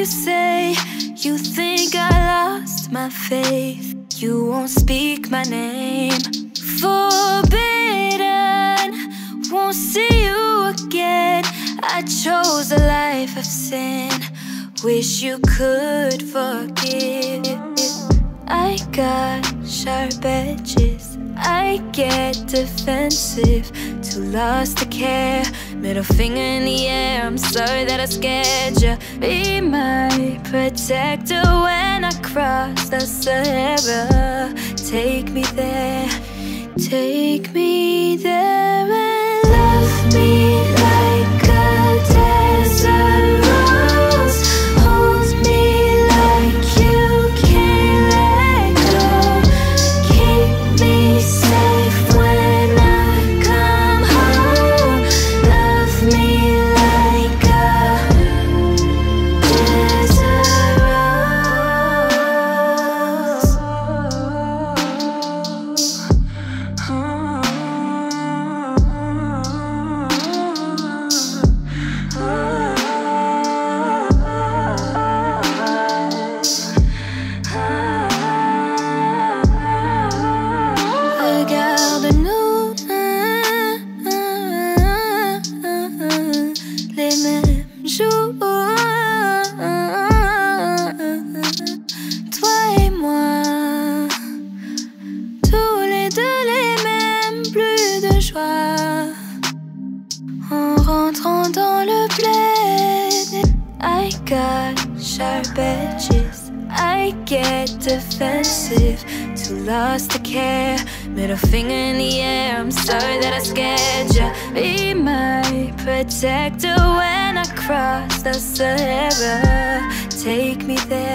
you say you think I lost my faith. You won't speak my name. Forbidden, won't see you again. I chose a life of sin. Wish you could forgive. I got sharp edges. I get defensive, too lost to care. Middle finger in the air, I'm sorry that I scared you. Protector when I cross the Sahara. Take me there, take me there tous les mêmes, plus de joie. En rentrant dans le I got sharp edges. I get defensive, too lost to care. Middle finger in the air, I'm sorry that I scared you. Be my protector when I cross the Sahara. Take me there,